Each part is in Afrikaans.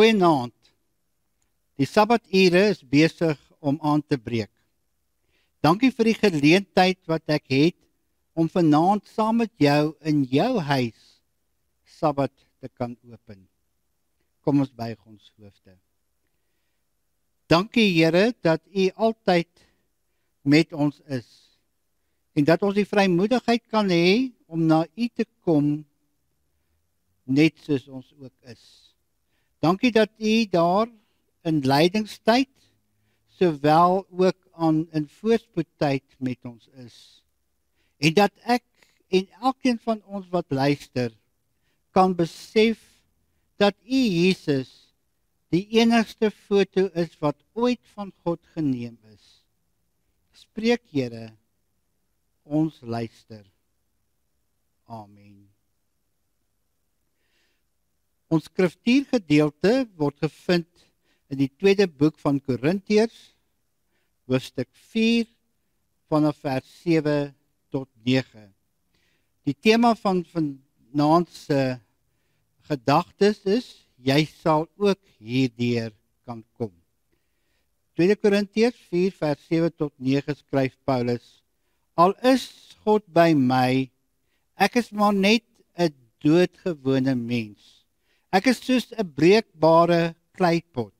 Goeienaand. Die Sabbature is besig om aan te breek. Dankie vir die geleentheid wat ek het om vanaand saam met jou in jou huis Sabbat te kan open. Kom ons buig ons hoofde. Dankie Here dat U altyd met ons is en dat ons die vrymoedigheid kan hê om na U te kom net soos ons ook is. Dankie dat U daar in lydingstyd sowel ook aan in voorspoedtyd met ons is. En dat ek en elkeen van ons wat luister kan besef dat U Jesus die enigste foto is wat ooit van God geneem is. Spreek Here, ons luister. Amen. Ons skriftuurgedeelte word gevind in die tweede boek van Korintiërs hoofstuk 4 vanaf vers 7 tot 9. Die tema van vanaand se gedagtes is jy sal ook hierdeur kan kom. 2 Korintiërs 4 vers 7 tot 9 skryf Paulus: Al is God by my, ek is maar net 'n doodgewone mens. Ek is soos 'n breekbare kleipot.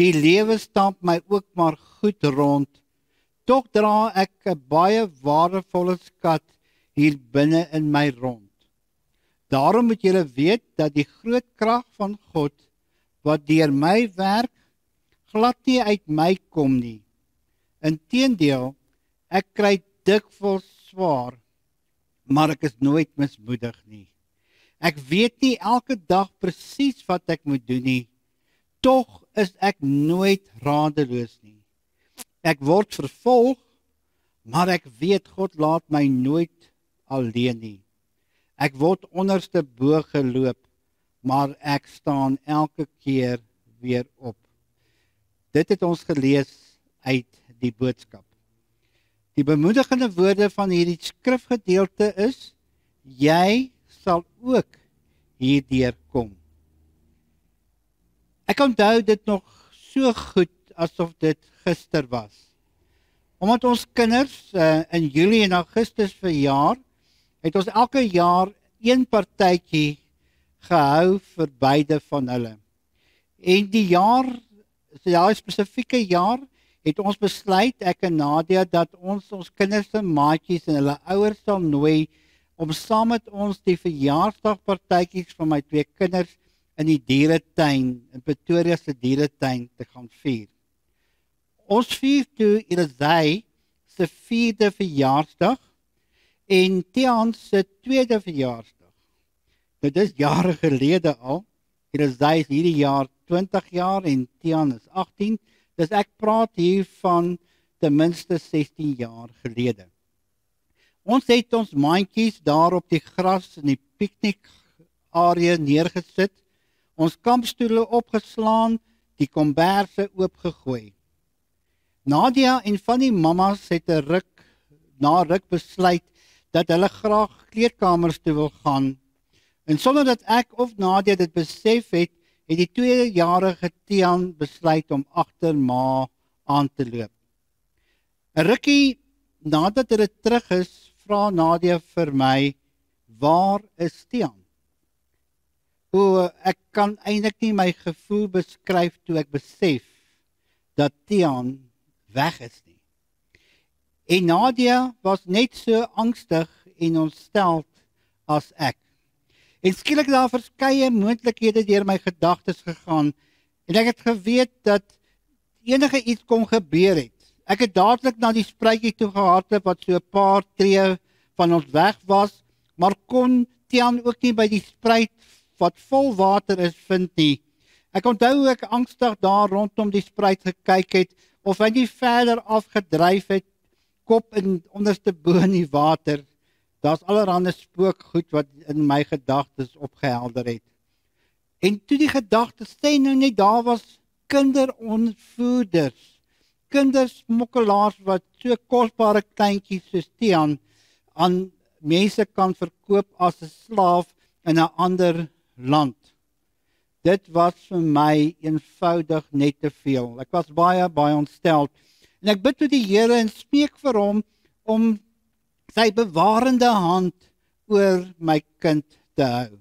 Die lewe stamp my ook maar goed rond. Tog dra ek 'n baie waardevolle skat hier binne in my rond. Daarom moet julle weet dat die groot krag van God wat deur my werk glad nie uit my kom nie. Inteendeel, ek kry dikwels swaar, maar ek is nooit mismoedig nie. Ek weet nie elke dag presies wat ek moet doen nie. Tog is ek nooit radeloos nie. Ek word vervolg, maar ek weet God laat my nooit alleen nie. Ek word onderste bo geloop, maar ek staan elke keer weer op. Dit het ons gelees uit die boodskap. Die bemoedigende woorde van hierdie skrifgedeelte is: Jy sal ook hierdeur kom. Ek onthou dit nog so goed asof dit gister was. Omdat ons kinders uh, in Julie en Augustus verjaar, het ons elke jaar een partytjie gehou vir beide van hulle. En die jaar, so daai spesifieke jaar, het ons besluit ek en Nadia dat ons ons kinders se maatjies en hulle ouers sal nooi om saam met ons die verjaarsdagpartytjies van my twee kinders in die dieretuin in Pretoria se dieretuin te gaan vier. Ons vier toe Elizay se vierde verjaarsdag en Tian se tweede verjaarsdag. Dit is jare gelede al. Elizay is hierdie jaar 20 jaar en Tian is 18. Dis ek praat hier van ten minste 16 jaar gelede. Ons het ons mandjies daar op die gras in die piknik area neergesit. Ons kampstoele opgeslaan, die komberse oopgegooi. Nadia en van die mammas het 'n ruk na ruk besluit dat hulle graag kleedkamers toe wil gaan. En sonder dat ek of Nadia dit besef het, het die tweejarige Tian besluit om agter ma aan te loop. 'n Rukkie nadat hulle terug is vra Nadia vir my, "Waar is Tian?" O, ek kan eintlik nie my gevoel beskryf toe ek besef dat Tian weg is nie. En Nadia was net so angstig en ontsteld as ek. En skielik daar verskeie moontlikhede deur my gedagtes gegaan en ek het geweet dat enige iets kon gebeur het. Ek het dadelik na die spruitjie toe gehardloop wat so 'n paar tree van ons weg was, maar kon Tian ook nie by die spruit wat vol water is vind nie. Ek onthou ek angstig daar rondom die spruit gekyk het of hy nie verder afgedryf het kop in onderste bo in die water. Daar's allerlei spookgoed wat in my gedagtes opgehelder het. En toe die gedagte sê nou net daar was kinderonvoeders kindersmokkelaars wat so kosbare kleintjies soos Tian aan mense kan verkoop as 'n slaaf in 'n ander land. Dit was vir my eenvoudig net te veel. Ek was baie baie ontstel. En ek bid tot die Here en spreek vir hom om sy bewarende hand oor my kind te hou.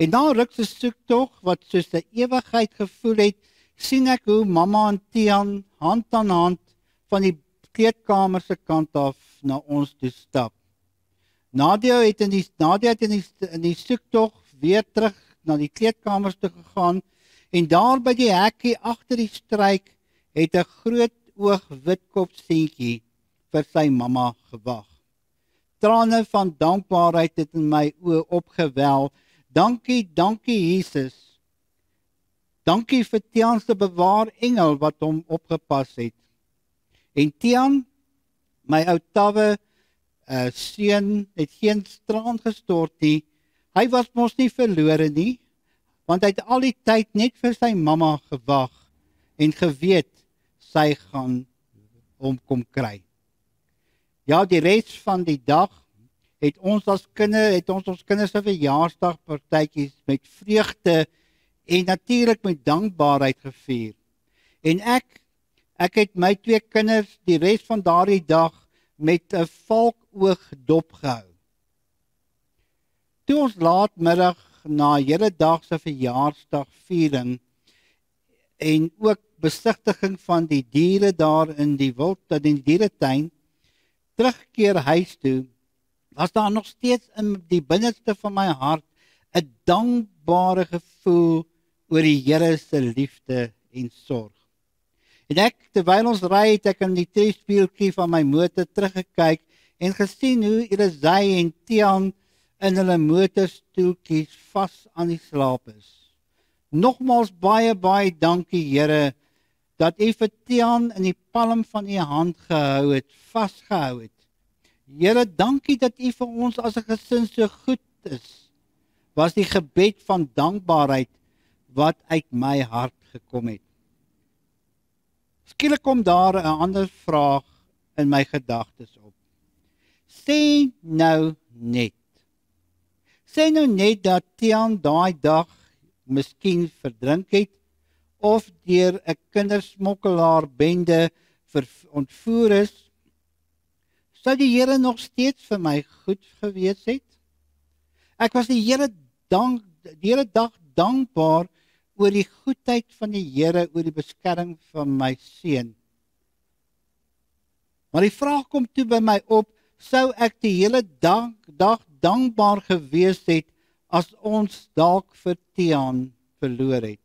En dan ruk se soek tog wat soos 'n ewigheid gevoel het, sien ek hoe mamma en Tian hand aan hand van die kleedkamer se kant af na ons toe stap. Nadia het in die Nadia het in die in die soektog weer terug na die kleedkamers toe gegaan en daar by die hekkie agter die struik het 'n groot oog witkop seentjie vir sy mamma gewag. Trane van dankbaarheid het in my oë opgewel. Dankie, dankie Jesus. Dankie vir Tian se bewaar engel wat hom opgepas het. En Tian, my ou tawe uh seun het geen straan gestort nie. Hy was mos nie verlore nie, want hy het al die tyd net vir sy mamma gewag en geweet sy gaan hom kom kry. Ja, die res van die dag het ons as kinders het ons ons kinders se verjaarsdagpartytjies met vreugde en natuurlik met dankbaarheid gevier. En ek ek het my twee kinders die res van daardie dag met 'n valkoog dopgehou. Toe ons laatmiddag na Here Dag se verjaarsdagviering en ook besigtiging van die diere daar in die wild in die dieretuin terugkeer huis toe was daar nog steeds in die binneste van my hart 'n dankbare gevoel oor die Here se liefde en sorg. En ek terwyl ons ry het ek in die trespieeltjie van my motor teruggekyk en gesien hoe Elizay en Tian in hulle motorstoeltjies vas aan die slaap is. Nogmaals baie baie dankie Here dat U vir Tian in die palm van U hand gehou het, vasgehou het. Here, dankie dat U vir ons as 'n gesin so goed is. Was die gebed van dankbaarheid wat uit my hart gekom het. Skielik kom daar 'n ander vraag in my gedagtes op. Sê nou net. Sê nou net dat Tian daai dag miskien verdrink het of deur 'n kindersmokkelaar bende ontvoer is. Sou die Here nog steeds vir my goed gewees het? Ek was die Here dank die hele dag dankbaar oor die goedheid van die Here oor die beskerming van my seun. Maar die vraag kom toe by my op, sou ek die hele dag dag dankbaar gewees het as ons dalk vir Tiaan verloor het.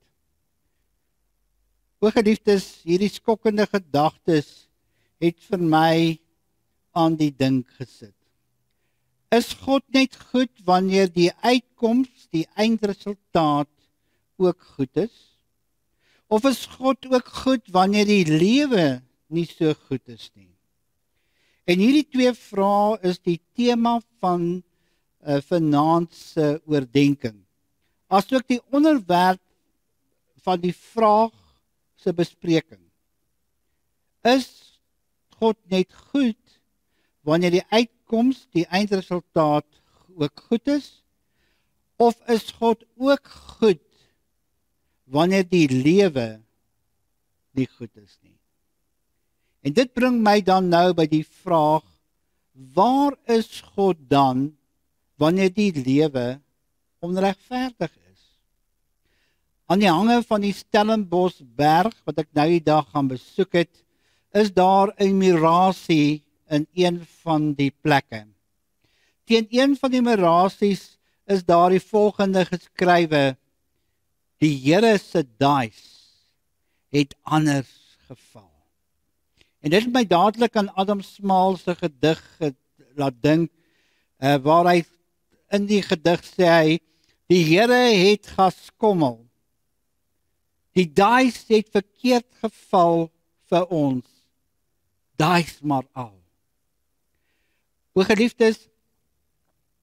O geliefdes, hierdie skokkende gedagtes het vir my aan die dink gesit. Is God net goed wanneer die uitkoms, die eindresultaat ook goed is? Of is God ook goed wanneer die lewe nie so goed is nie? En hierdie twee vrae is die tema van 'n uh, vanaand se oordeenking. Asook die onderwerp van die vraag se bespreking. Is God net goed wanneer die uitkoms, die eindresultaat ook goed is? Of is God ook goed wanneer die lewe nie goed is nie. En dit bring my dan nou by die vraag: Waar is God dan wanneer die lewe onregverdig is? Aan die hange van die Stellenbosberg wat ek nou die dag gaan besoek het, is daar 'n mirasie in een van die plekke. Teen een van die mirasies is daar die volgende geskrywe: die Here se daais het anders geval. En dit het my dadelik aan Adam Smaal se gedig laat dink, uh, waar hy in die gedig sê hy die Here het geskommel. Die daais het verkeerd geval vir ons. Daais maar al. O geliefdes,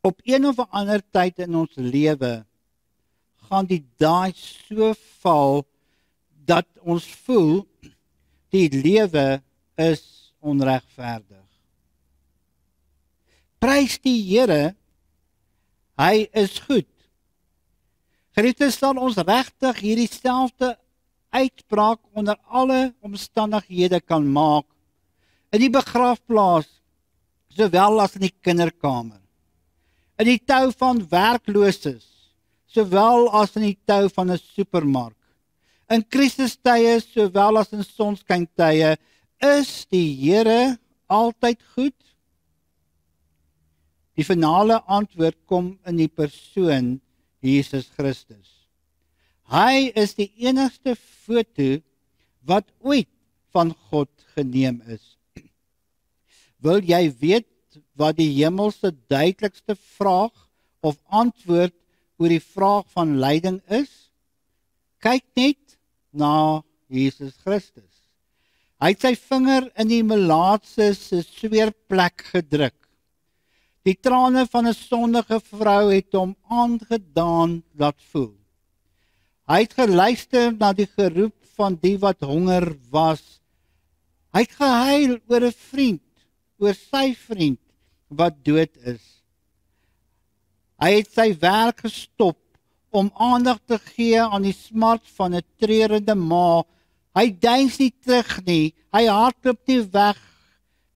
op een of ander tyd in ons lewe gaan die daai so val dat ons voel die lewe is onregverdig. Prys die Here. Hy is goed. Geliefdes, sal ons regtig hierdie selfde uitspraak onder alle omstandighede kan maak in die begrafplaas sowel as in die kinderkamer. In die tou van werklooses sowel as in die tou van 'n supermark. In krisistye sowel as in sonskyntye is die Here altyd goed. Die finale antwoord kom in die persoon Jesus Christus. Hy is die enigste foto wat ooit van God geneem is. Wil jy weet wat die hemelse duidelikste vraag of antwoord oor die vraag van lyding is? Kyk net na Jesus Christus. Hy het sy vinger in die melaatse se sweerplek gedruk. Die trane van 'n sondige vrou het hom aangedaan laat voel. Hy het geluister na die geroep van die wat honger was. Hy het gehuil oor 'n vriend, oor sy vriend wat dood is. Hy het sy werk gestop om aandag te gee aan die smart van 'n treurende ma. Hy duins nie terug nie. Hy hardloop nie weg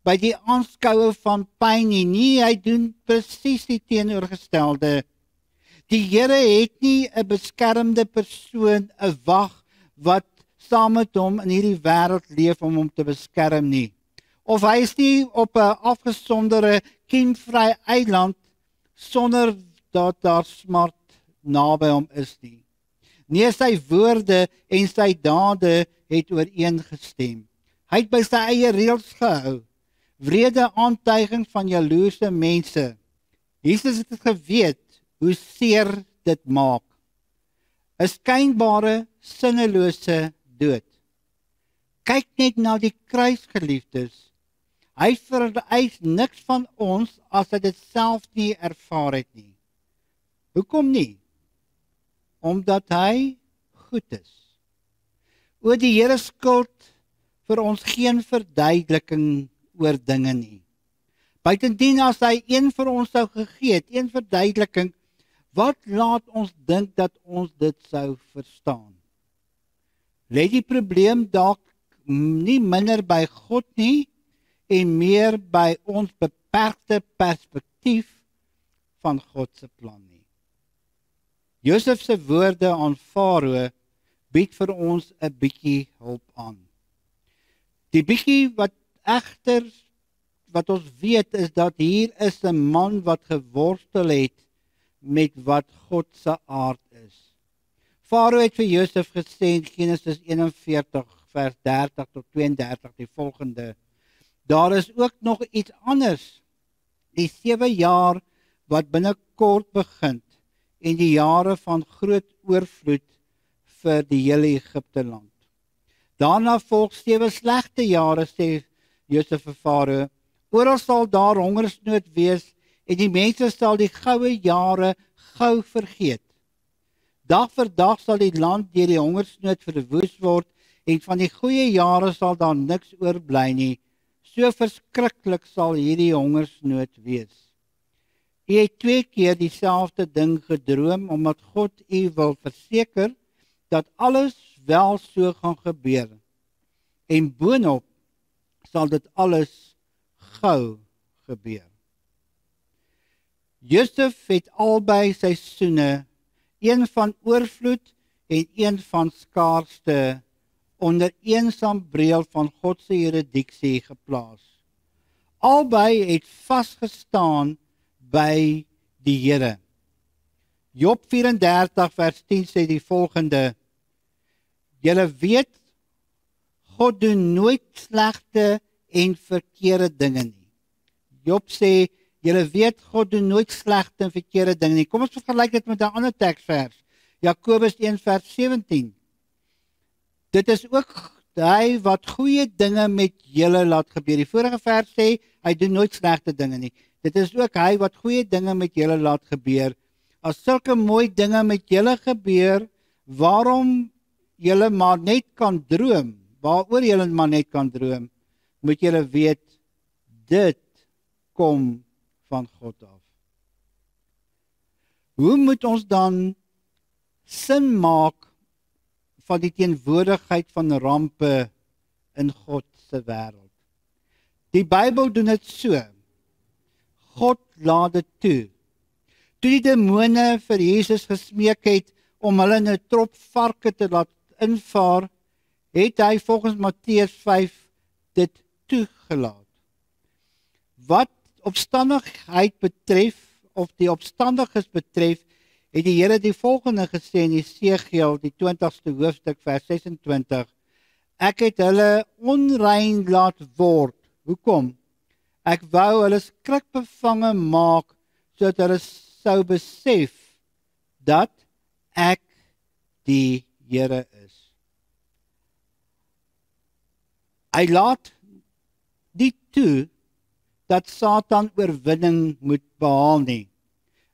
by die aanskoue van pyn nie. Nee, hy doen presies die teenoorgestelde. Die Here het nie 'n beskermde persoon, 'n wag wat saam met hom in hierdie wêreld leef om hom te beskerm nie. Of hy is nie op 'n afgesonderde kindvry eiland sonder dat daar smart naby hom is nie. Nee, sy woorde en sy dade het ooreengestem. Hy het by sy eie reëls gehou wrede aantuiging van jaloerse mense. Jesus het dit geweet hoe seer dit maak. 'n Skynbare sinnelose dood. Kyk net na die kruisgeliefdes. Hy vereis niks van ons as hy dit self nie ervaar het nie. Hoekom nie? Omdat hy goed is. O die Here skuld vir ons geen verduideliking oor dinge nie. Buitendien as hy een vir ons sou gegee het, een verduideliking, wat laat ons dink dat ons dit sou verstaan? Lê die probleem dalk nie minder by God nie en meer by ons beperkte perspektief van God se plan nie. Josef se woorde aan Farao bied vir ons 'n bietjie hulp aan. Die bietjie wat egter wat ons weet is dat hier is 'n man wat geworstel het met wat God se aard is. Farao het vir Josef gesê in Genesis 41 vers 30 tot 32 die volgende: Daar is ook nog iets anders. Die 7 jaar wat binnekort begin en die jare van groot oorvloed vir die hele Egipte land. Daarna volg sewe slegte jare sê Josef vir Farao: "Oral sal daar hongersnood wees en die mense sal die goue jare gou vergeet. Dag vir dag sal die land deur die hongersnood verwoes word en van die goeie jare sal daar niks oorbly nie. So verskriklik sal hierdie hongersnood wees." Hy het twee keer dieselfde ding gedroom omdat God u wil verseker dat alles wel so gaan gebeur. En boonop sal dit alles gou gebeur. Josef het albei seisoene, een van oorvloed en een van skaarsde onder een sambreel van God se juridiksie geplaas. Albei het vasgestaan by die Here. Job 34 vers 10 sê die volgende: Julle weet God doen nooit slegte en verkeerde dinge nie. Job sê, julle weet God doen nooit slegte en verkeerde dinge nie. Kom ons vergelyk dit met 'n ander teksvers. Jakobus 1 vers 17. Dit is ook hy wat goeie dinge met julle laat gebeur. Die vorige vers sê hy doen nooit slegte dinge nie. Dit is ook hy wat goeie dinge met julle laat gebeur. As sulke mooi dinge met julle gebeur, waarom julle maar net kan droom? waaroor jy maar net kan droom, moet jy weet dit kom van God af. Hoe moet ons dan sin maak van die teenwoordigheid van rampe in God se wêreld. Die Bybel doen dit so. God laat dit toe. Toe die demone vir Jesus gesmeek het om hulle in 'n trop varke te laat invaar, het hy volgens Matteus 5 dit toegelaat. Wat opstandigheid betref of die opstandiges betref, het die Here die volgende gesê in Jesegiel die 20ste hoofstuk vers 26: Ek het hulle onrein laat word. Hoekom? Ek wou hulle skrikbevange maak sodat hulle sou besef dat ek die Here is. Hy laat dit toe dat Satan oorwinning moet behaal nie.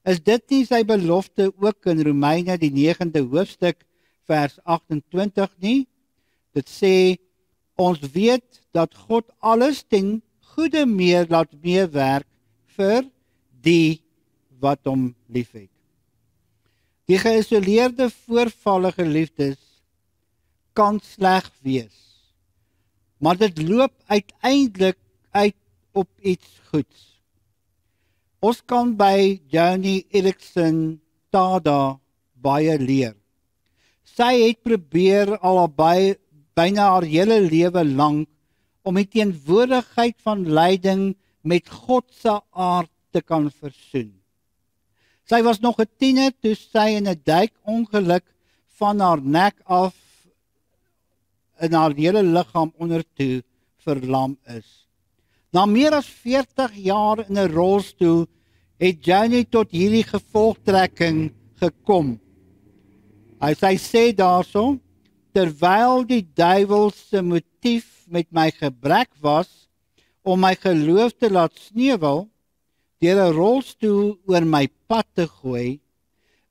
Is dit nie sy belofte ook in Romeine die 9de hoofstuk vers 28 nie? Dit sê ons weet dat God alles ten goeie meer laat meewerk vir die wat hom liefhet. Die geïsoleerde voorvalle geliefdes kan sleg wees. Maar dit loop uiteindelik uit op iets goeds. Ons kan by Joni Erikson Tada baie leer. Sy het probeer al baie byna haar hele lewe lank om die teenwoordigheid van lyding met God se aard te kan versoen. Sy was nog 'n tiener toe sy in 'n duikongeluk van haar nek af in haar hele liggaam ondertoe verlam is. Na meer as 40 jaar in 'n rolstoel het Johnny tot hierdie gevolgtrekking gekom. Hy sê sê daarso terwyl die duiwel se motief met my gebrek was om my geloof te laat sneuwel deur 'n rolstoel oor my pad te gooi,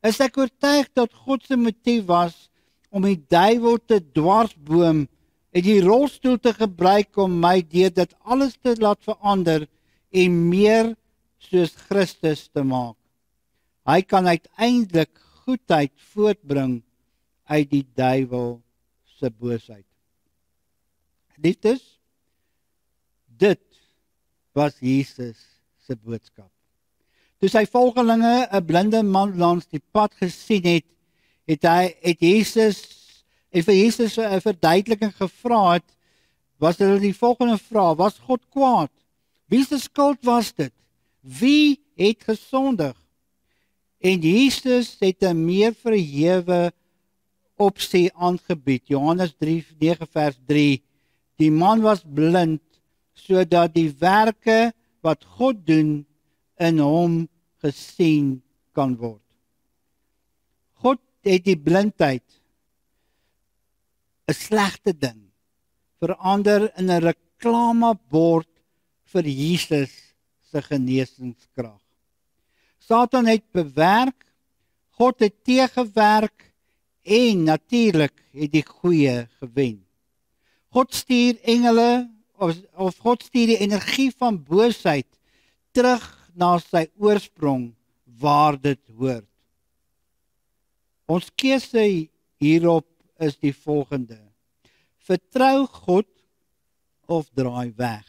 is ek oortuig dat God se motief was om die duiwel te dwarsboom het die rolstoel te gebruik om my deur dit alles te laat verander en meer soos Christus te maak. Hy kan uiteindelik goedheid voortbring uit die duiwel se boosheid. Liefdes, dit was Jesus se boodskap. Toe sy volgelinge 'n blinde man langs die pad gesien het, het hy het Jesus en vir Jesus 'n verduideliking gevra het, was hulle die volgende vraag: Was God kwaad? Wie se skuld was dit? Wie het gesondig? En Jesus het 'n meer verhewe opsie aangebied. Johannes 3:9 vers 3. Die man was blind sodat die werke wat God doen in hom gesien kan word. God het die blindheid 'n slegte ding verander in 'n reklamebord vir Jesus se genesingskrag. Satan het bewerk, God het teëgewerk en natuurlik het die goeie gewen. God stuur engele of of God stuur die energie van boosheid terug na sy oorsprong waar dit hoort. Ons keuse hierop is die volgende: Vertrou God of draai weg.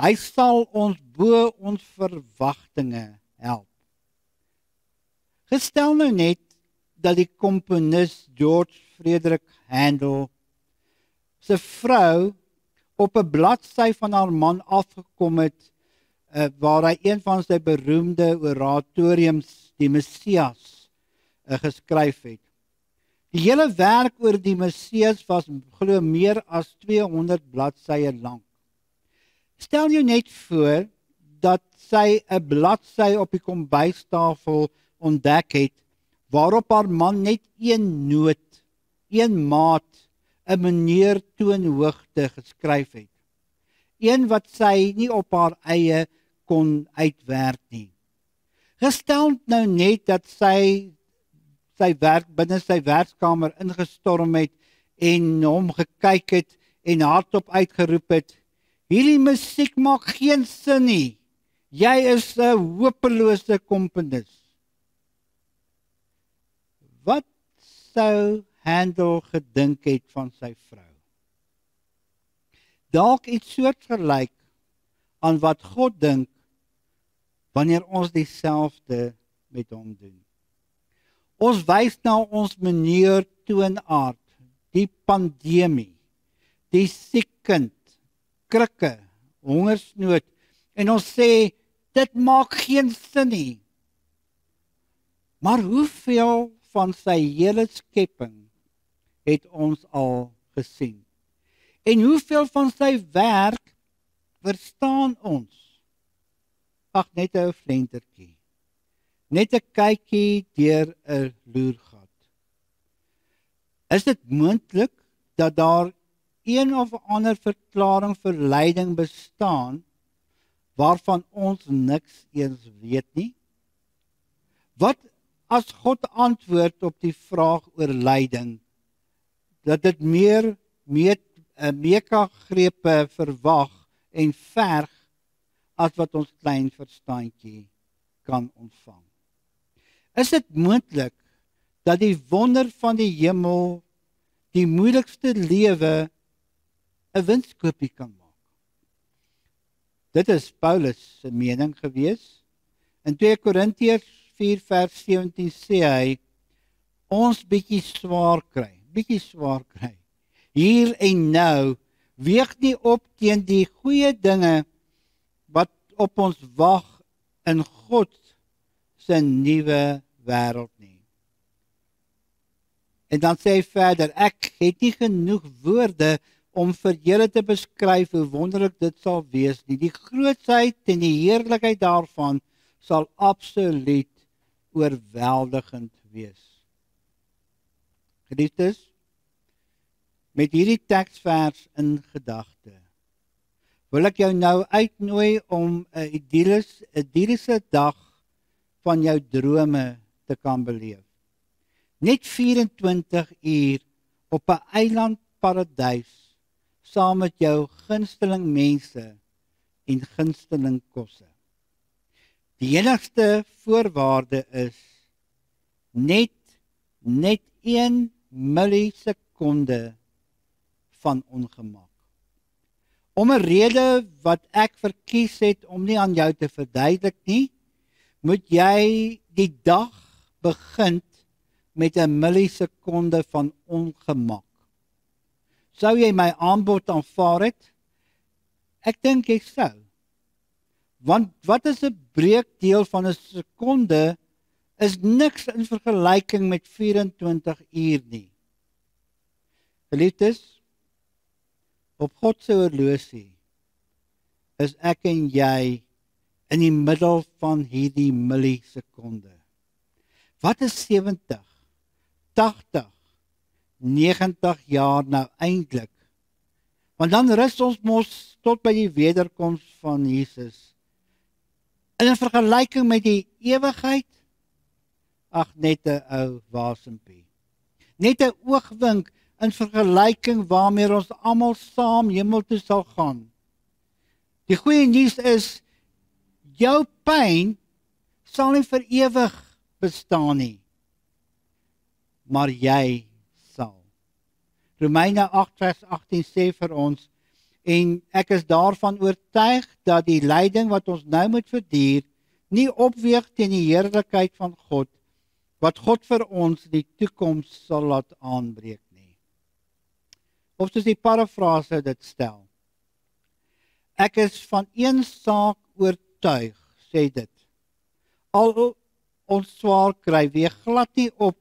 Hy sal ons bo ons verwagtinge help. Gestel nou net dat die komponis George Frederick Handel se vrou op 'n bladsy van haar man afgekom het uh, waar hy een van sy beroemde oratoriums die Messias uh, geskryf het. Die hele werk oor die Messias was glo meer as 200 bladsye lank. Stel jou net voor dat sy 'n bladsy op die kombuistafel ontdek het waarop haar man net een noot, een maat, 'n meneer toonhoogte geskryf het. Een wat sy nie op haar eie kon uitwerk nie. Gestel nou net dat sy sy werk binne sy werkkamer ingestorm het en hom gekyk het en hardop uitgeroep het: "Hierdie musiek maak geen sin nie. Jy is 'n hopelose komponis." Wat sou Handel gedink het van sy vrou? Dalk iets soortgelyk aan wat God dink wanneer ons dieselfde met hom doen. Ons wys na ons meneer toonaard, die pandemie, die siek kind, krikke, hongersnood en ons sê dit maak geen sin nie. Maar hoeveel van sy hele skepping het ons al gesien? En hoeveel van sy werk verstaan ons? Ag net 'n flentertjie. Net 'n kykie deur 'n loergat. Is dit moontlik dat daar een of ander verklaring vir lyding bestaan waarvan ons niks eens weet nie? Wat as God antwoord op die vraag oor lyding dat dit meer meet eh, meka grepe verwag en verg as wat ons klein verstandjie kan ontvang. Is dit moontlik dat die wonder van die hemel die moeilikste lewe 'n winskoopie kan maak? Dit is Paulus se mening gewees. In 2 Korintiërs 4 vers 17 sê hy ons bietjie swaar kry, bietjie swaar kry. Hier en nou weeg nie op teen die goeie dinge wat op ons wag in God se nuwe wêreld nie. En dan sê hy verder, ek het nie genoeg woorde om vir julle te beskryf hoe wonderlik dit sal wees nie. Die grootsheid en die heerlikheid daarvan sal absoluut oorweldigend wees. Geliefdes, met hierdie teksvers in gedagte, wil ek jou nou uitnooi om 'n idillis 'n idilliese dag van jou drome te kan beleef. Net 24 uur op 'n eiland paradys saam met jou gunsteling mense en gunsteling kosse. Die enigste voorwaarde is net net 1 millisekonde van ongemak. Om 'n rede wat ek verkies het om nie aan jou te verduidelik nie, moet jy die dag begin met 'n millisekonde van ongemak. Sou jy my aanbod aanvaar het? Ek dink ek sou. Want wat is 'n breekdeel van 'n sekonde is niks in vergelyking met 24 uur nie. Geliefdes, op God se horlosie is ek en jy in die middel van hierdie millisekonde. Wat is 70? 80 90 jaar nou eintlik. Want dan rus ons mos tot by die wederkoms van Jesus. In 'n vergelyking met die ewigheid ag net 'n ou wasempie. Net 'n oogwink in vergelyking waarmee ons almal saam hemel toe sal gaan. Die goeie nuus is jou pyn sal nie vir ewig bestaan nie. Maar jy Romeine 8 vers 18 sê vir ons en ek is daarvan oortuig dat die lyding wat ons nou moet verduur nie opweeg teen die heerlikheid van God wat God vir ons die toekoms sal laat aanbreek nie. Of soos die parafrase dit stel. Ek is van een saak oortuig, sê dit. Al ons swaar kry, weeg glad nie op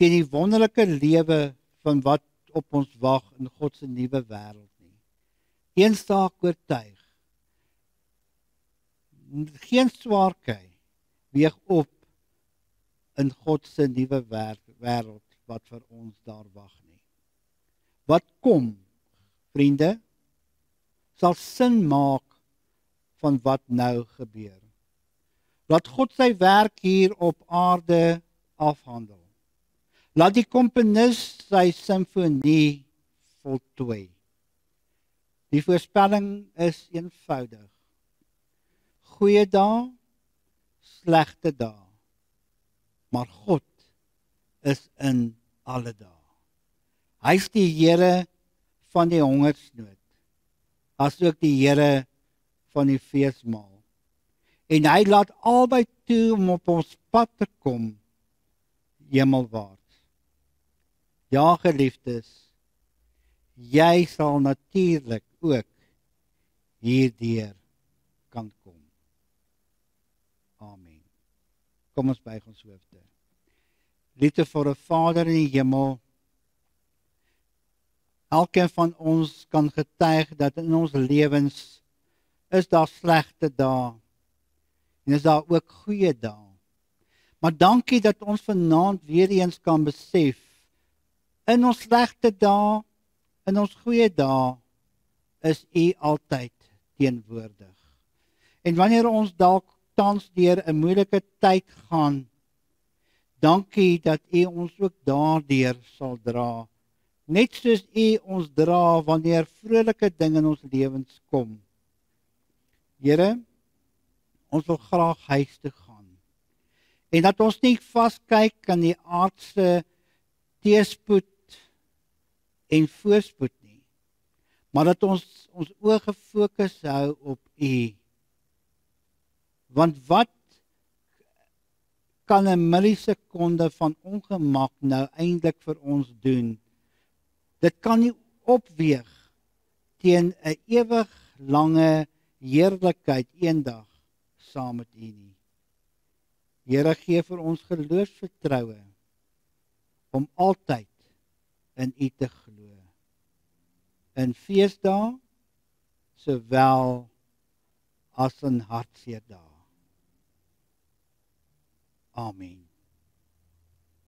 teen die wonderlike lewe van wat op ons wag in God se nuwe wêreld nie. Een saak oortuig. Geen swaarkry weeg op in God se nuwe wêreld wat vir ons daar wag nie. Wat kom, vriende, sal sin maak van wat nou gebeur. Laat God sy werk hier op aarde afhandel. Laat die komponis sy simfonie voltooi. Die voorspelling is eenvoudig. Goeie dae, slegte dae. Maar God is in alle dae. Hy's die Here van die hongersnood. Asook die Here van die feesmaal. En hy laat albei toe om op ons pad te kom hemelwaarts. Ja geliefdes, jy sal natuurlik ook hierdeur kan kom. Amen. Kom ons buig ons hoofde. Liefde vir 'n Vader in die hemel. Elkeen van ons kan getuig dat in ons lewens is daar slegte dae en is daar ook goeie dae. Maar dankie dat ons vanaand weer eens kan besef in ons slegte dae, in ons goeie dae is U altyd teenwoordig. En wanneer ons dalk tans deur 'n moeilike tyd gaan, dankie dat U ons ook daardeur sal dra. Net soos U ons dra wanneer vrolike dinge in ons lewens kom. Here, ons wil graag huis toe gaan. En dat ons nie vaskyk aan die aardse teespoed en voorspoed nie, maar dat ons ons oë gefokus hou op U. Want wat kan 'n millisekonde van ongemak nou eintlik vir ons doen? Dit kan nie opweeg teen 'n ewig lange heerlikheid eendag saam met U nie. Here gee vir ons geloofsvertroue om altyd in U te glo. In feesdae sowel as in hartseer dae. Amen.